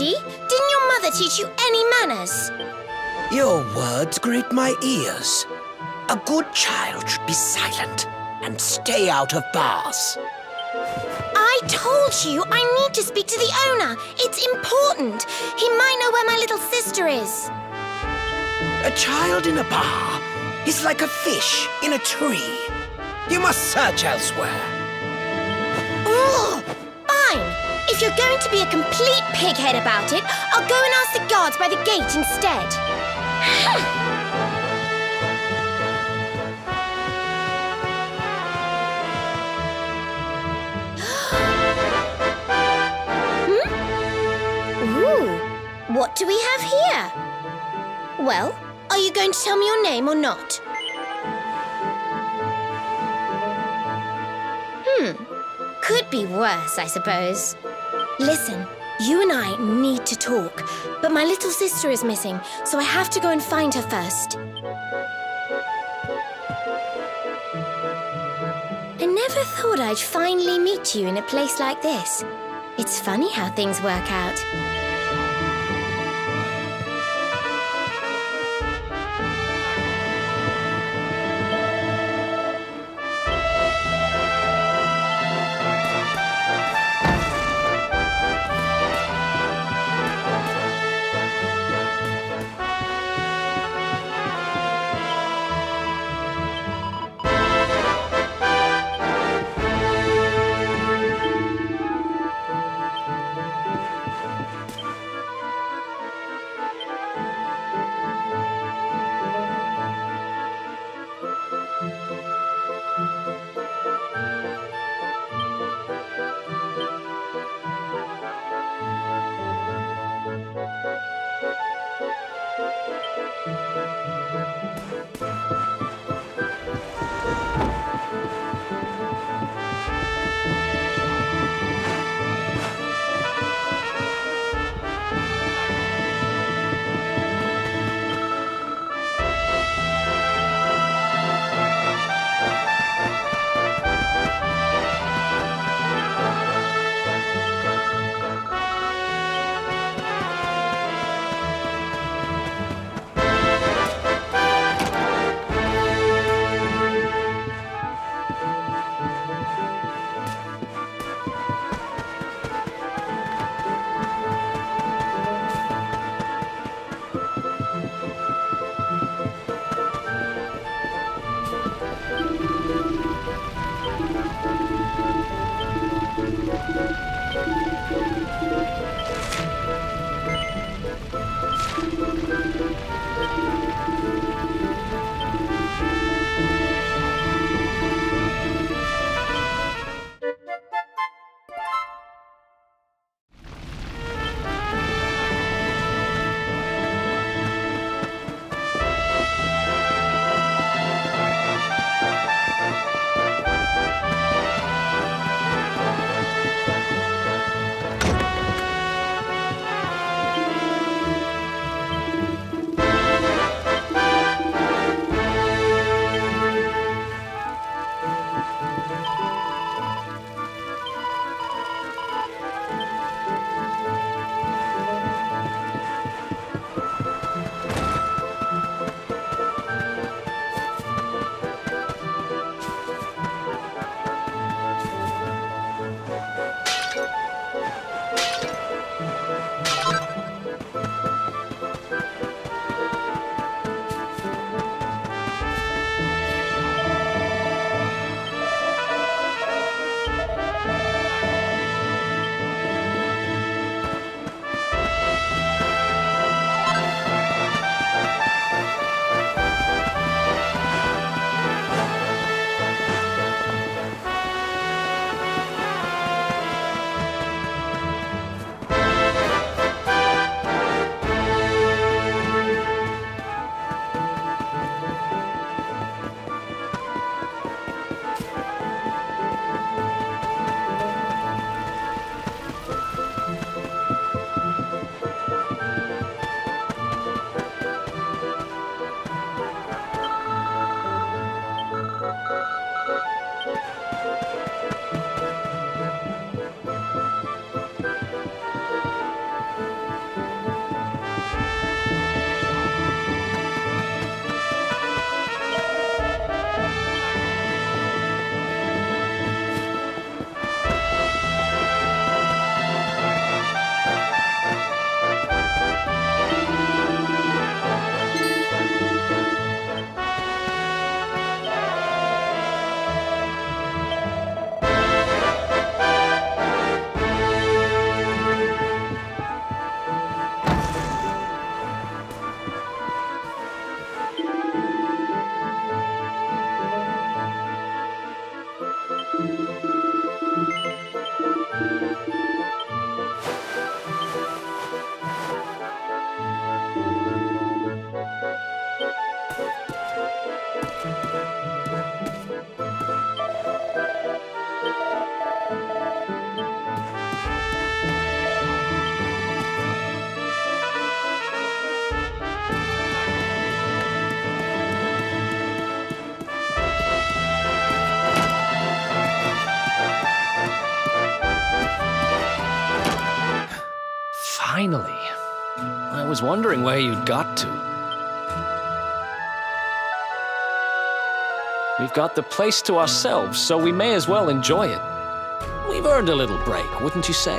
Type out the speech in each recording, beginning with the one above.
lady. Didn't your mother teach you any manners? Your words grate my ears. A good child should be silent and stay out of bars. I told you I need to speak to the owner. It's important. He might know where my little sister is. A child in a bar is like a fish in a tree. You must search elsewhere. Ugh. If you're going to be a complete pighead about it, I'll go and ask the guards by the gate instead. hmm? Ooh, what do we have here? Well, are you going to tell me your name or not? Hmm, could be worse, I suppose. Listen, you and I need to talk, but my little sister is missing, so I have to go and find her first. I never thought I'd finally meet you in a place like this. It's funny how things work out. Finally. I was wondering where you'd got to. We've got the place to ourselves, so we may as well enjoy it. We've earned a little break, wouldn't you say?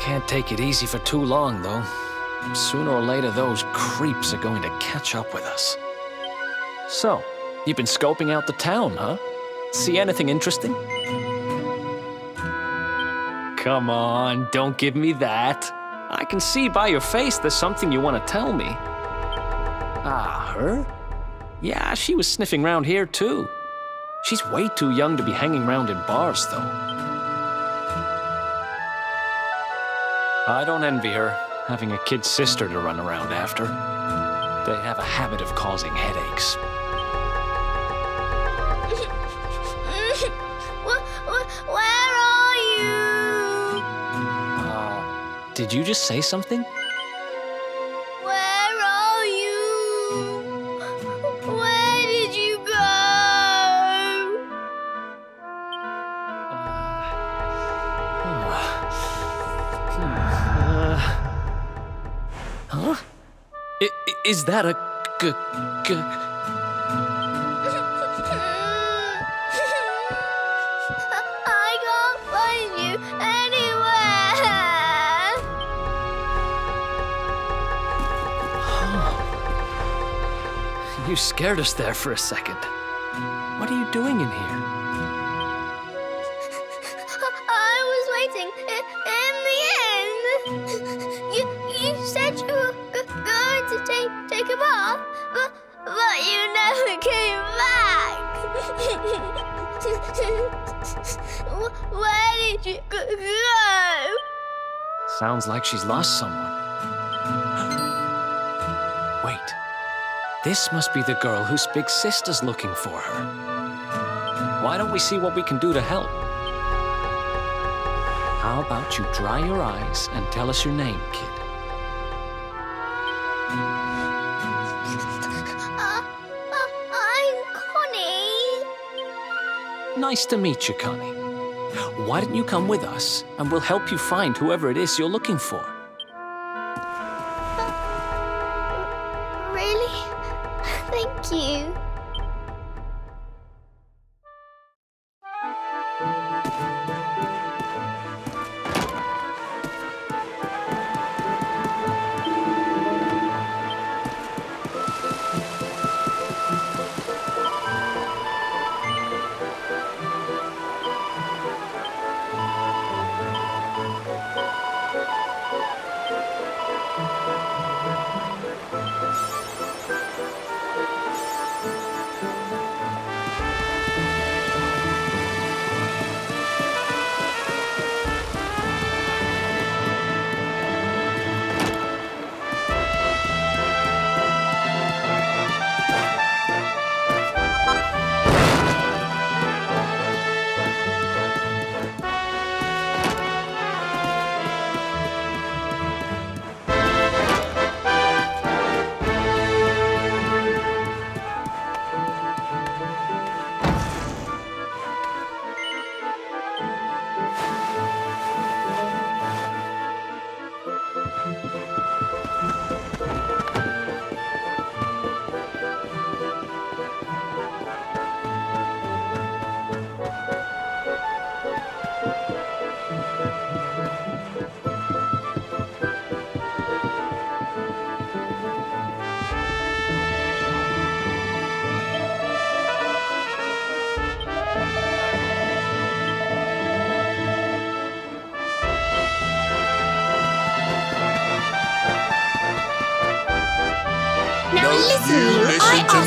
Can't take it easy for too long, though. Sooner or later, those creeps are going to catch up with us. So, you've been scoping out the town, huh? See anything interesting? Come on, don't give me that. I can see by your face there's something you want to tell me. Ah, her? Yeah, she was sniffing around here too. She's way too young to be hanging around in bars, though. I don't envy her, having a kid sister to run around after. They have a habit of causing headaches. Did you just say something? Where are you? Where did you go? Uh, uh, huh? I, i- is that a g- g- You scared us there for a second. What are you doing in here? I was waiting in the inn. You you said you were going to take take a bath, but but you never came back. Where did you go? Sounds like she's lost someone. This must be the girl whose big sister's looking for her. Why don't we see what we can do to help? How about you dry your eyes and tell us your name, kid? Uh, uh, I'm Connie. Nice to meet you, Connie. Why don't you come with us, and we'll help you find whoever it is you're looking for? Thank you.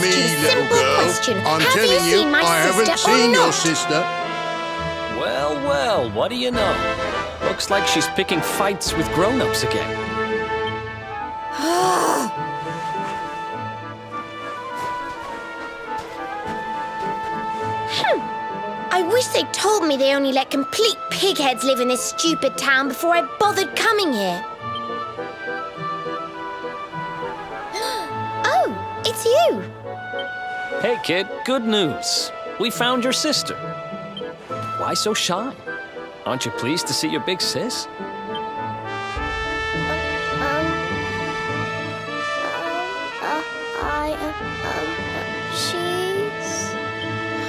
Me, you a little girl. question. I'm Have telling you you, seen my I sister haven't or seen your sister. Well, well, what do you know? Looks like she's picking fights with grown-ups again. Hmm. I wish they told me they only let complete pigheads live in this stupid town before I bothered coming here. oh, it's you. Hey, kid, good news. We found your sister. Why so shy? Aren't you pleased to see your big sis?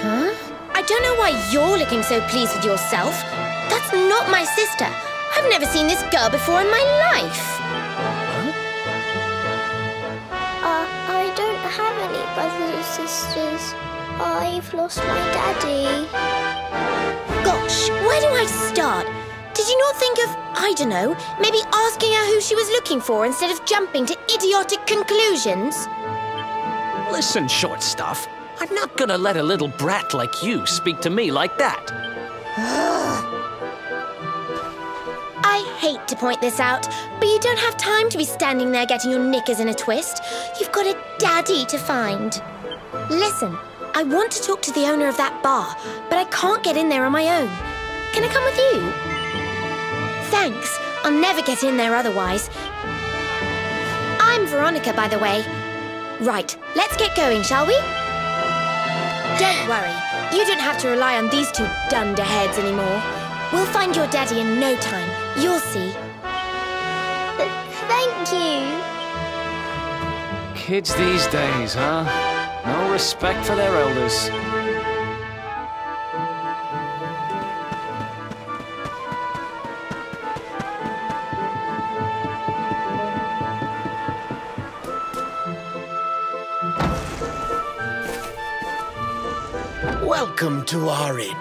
Huh? I don't know why you're looking so pleased with yourself. That's not my sister. I've never seen this girl before in my life. Brothers and sisters. I've lost my daddy. Gosh, where do I start? Did you not think of, I don't know, maybe asking her who she was looking for instead of jumping to idiotic conclusions? Listen, short stuff. I'm not gonna let a little brat like you speak to me like that. Hate to point this out, but you don't have time to be standing there getting your knickers in a twist. You've got a daddy to find. Listen, I want to talk to the owner of that bar, but I can't get in there on my own. Can I come with you? Thanks. I'll never get in there otherwise. I'm Veronica, by the way. Right, let's get going, shall we? Don't worry. You don't have to rely on these two dunderheads anymore. We'll find your daddy in no time. You'll see. Thank you. Kids these days, huh? No respect for their elders. Welcome to our inn,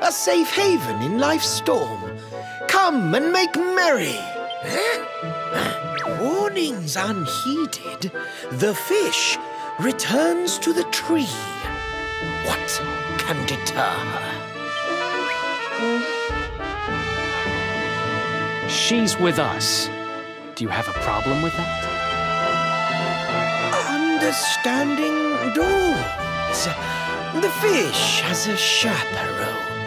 a safe haven in life's storm. Come and make merry. Warnings unheeded, the fish returns to the tree. What can deter her? She's with us. Do you have a problem with that? Understanding dogs. The fish has a chaperone.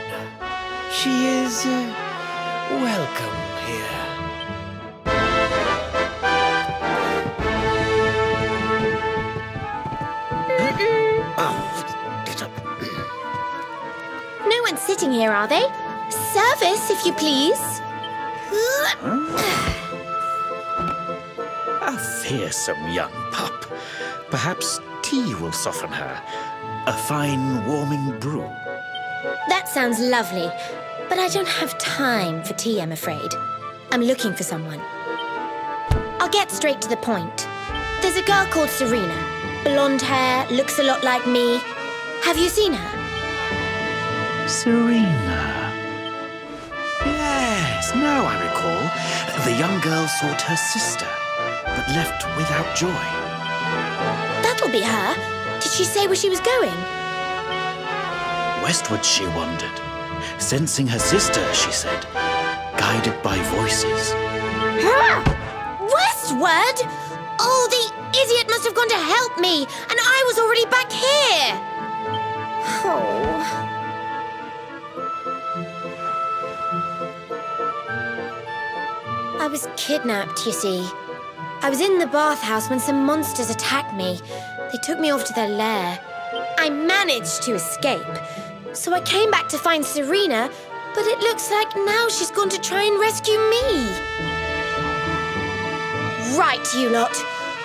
She is uh, welcome here. Oh, little. No one's sitting here, are they? Service, if you please. A fearsome young pup. Perhaps tea will soften her. A fine warming brew. That sounds lovely, but I don't have time for tea, I'm afraid. I'm looking for someone. I'll get straight to the point. There's a girl called Serena. Blonde hair, looks a lot like me. Have you seen her? Serena. Yes, now I recall. The young girl sought her sister, but left without joy. That'll be her. Did she say where she was going? Westward she wandered, sensing her sister, she said, guided by voices. Huh? Westward? Oh, the idiot must have gone to help me, and I was already back here. Oh. I was kidnapped, you see. I was in the bathhouse when some monsters attacked me. They took me off to their lair. I managed to escape. So I came back to find Serena, but it looks like now she's gone to try and rescue me. Right, you lot.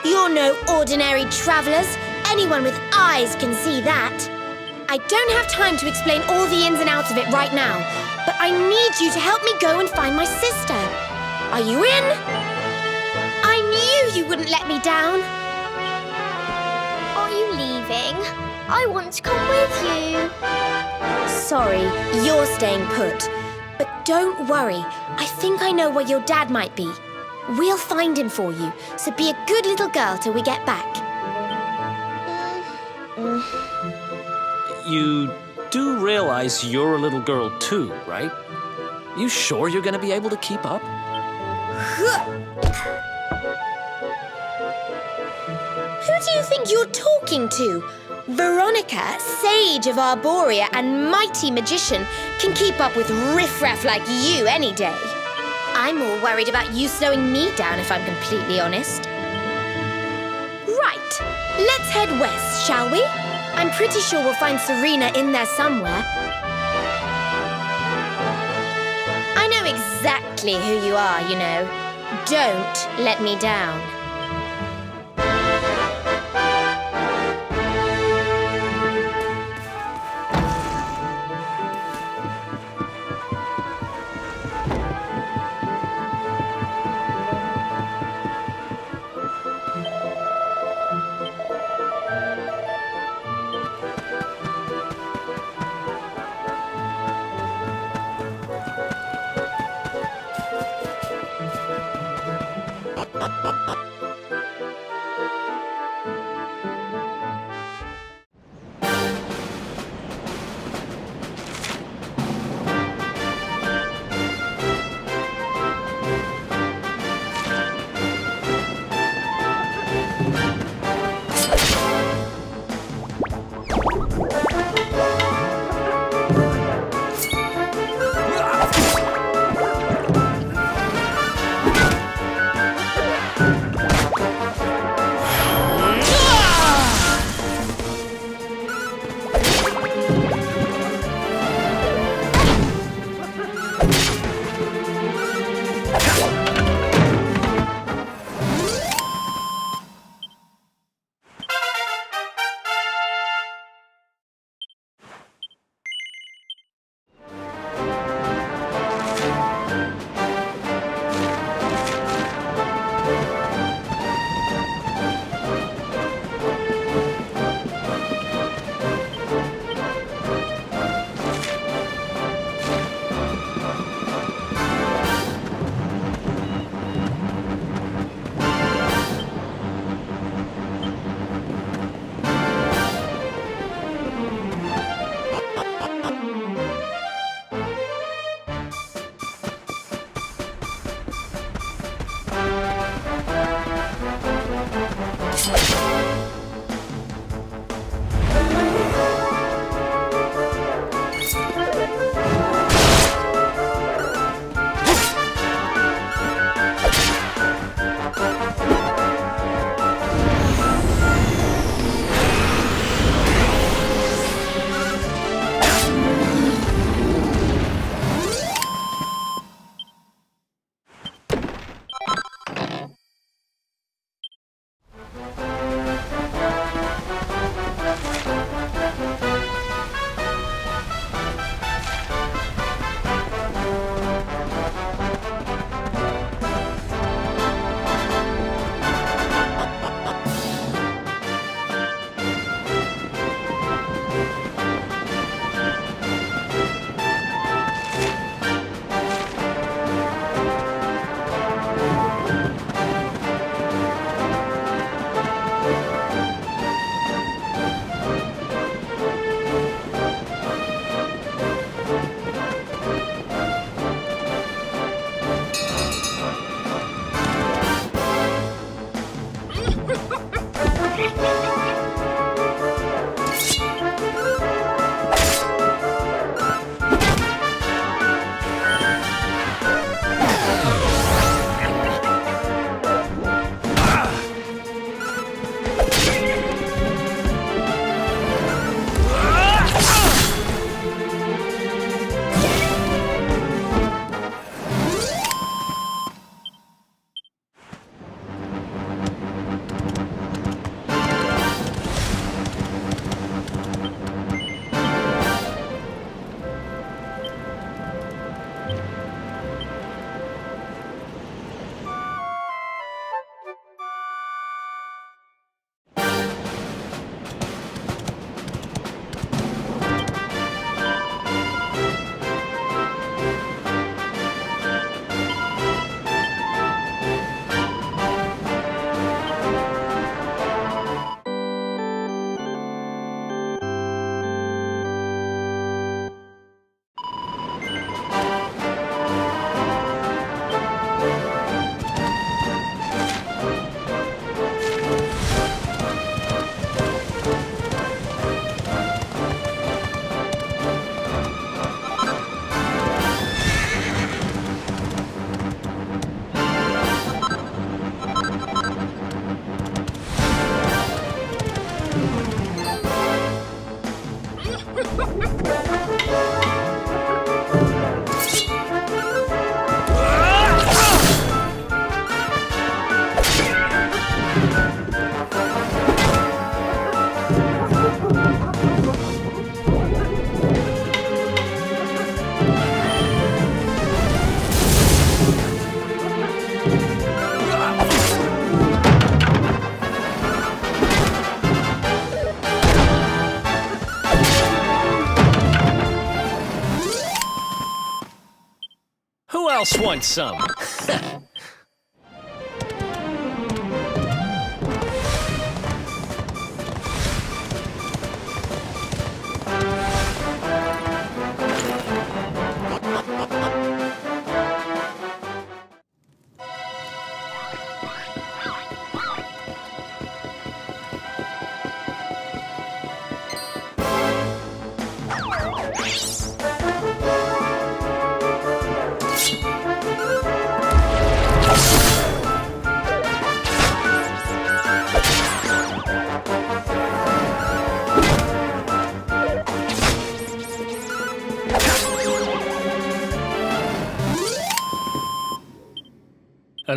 You're no ordinary travellers. Anyone with eyes can see that. I don't have time to explain all the ins and outs of it right now, but I need you to help me go and find my sister. Are you in? I knew you wouldn't let me down. Are you leaving? I want to come with you. Sorry, you're staying put. But don't worry, I think I know where your dad might be. We'll find him for you, so be a good little girl till we get back. You do realize you're a little girl too, right? You sure you're gonna be able to keep up? Who do you think you're talking to? Veronica, sage of Arboria and mighty magician, can keep up with riffraff like you any day. I'm more worried about you slowing me down, if I'm completely honest. Right, let's head west, shall we? I'm pretty sure we'll find Serena in there somewhere. I know exactly who you are, you know. Don't let me down. Wants some.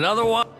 Another one?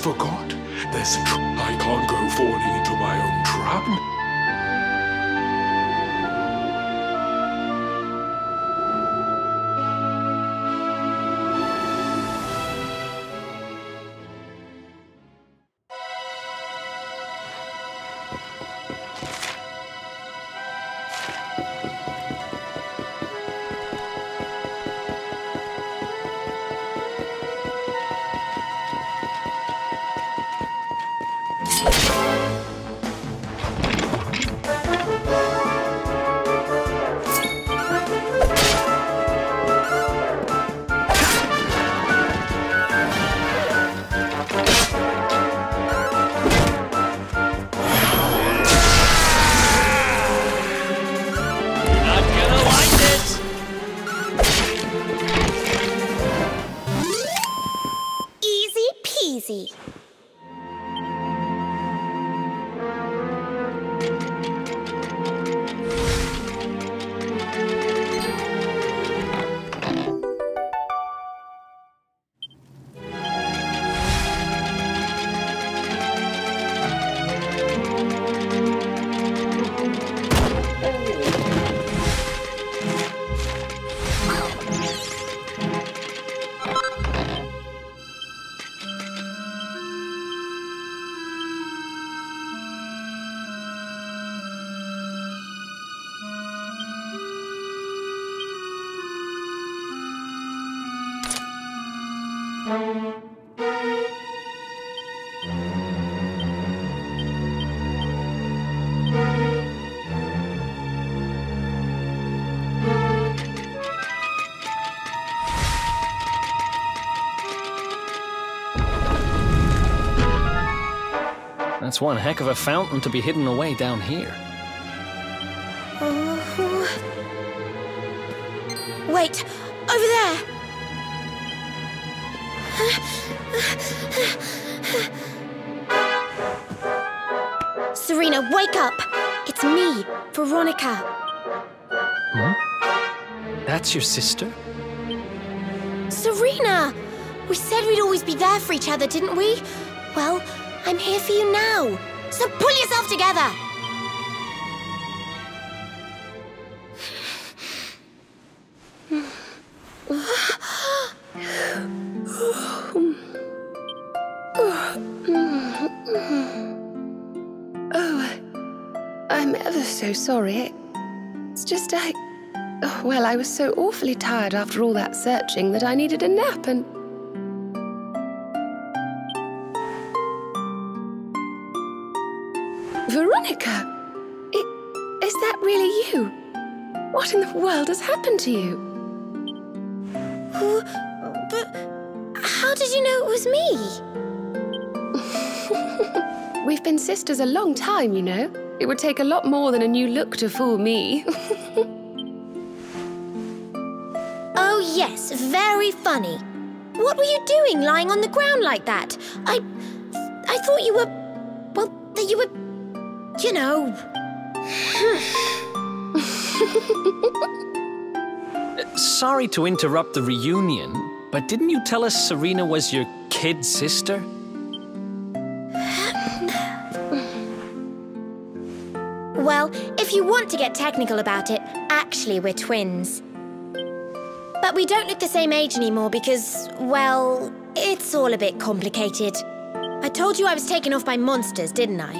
Forgot. There's a tr- I can't go falling into my own trap. That's one heck of a fountain to be hidden away down here. Wait, That's your sister? Serena! We said we'd always be there for each other, didn't we? Well, I'm here for you now. So pull yourself together! Oh, I'm ever so sorry. It's just I. oh, Well, I was so awfully tired after all that searching that I needed a nap and. Veronica! I- is that really you? What in the world has happened to you? Who- But how did you know it was me? We've been sisters a long time, you know. It would take a lot more than a new look to fool me. Oh, yes, very funny. What were you doing lying on the ground like that? I. I thought you were. Well, that you were. You know. Sorry to interrupt the reunion, but didn't you tell us Serena was your kid sister? Well, if you want to get technical about it, actually, we're twins. But we don't look the same age anymore because, well, it's all a bit complicated. I told you I was taken off by monsters, didn't I?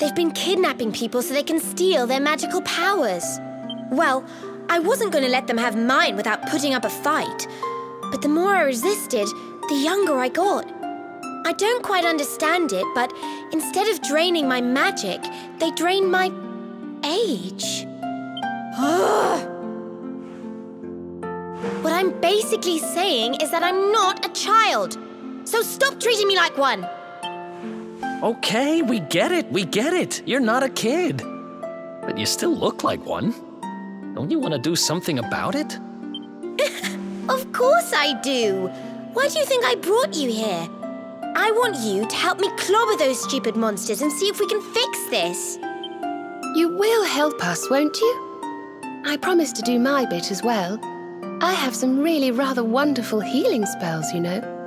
They've been kidnapping people so they can steal their magical powers. Well, I wasn't going to let them have mine without putting up a fight. But the more I resisted, the younger I got. I don't quite understand it, but instead of draining my magic, they drain my age. Oh. I'm basically saying is that I'm not a child. So stop treating me like one. Okay, we get it, we get it. You're not a kid. But you still look like one. Don't you want to do something about it? Of course I do. Why do you think I brought you here? I want you to help me clobber those stupid monsters and see if we can fix this. you will help us, won't you? I promise to do my bit as well. I have some really rather wonderful healing spells, you know.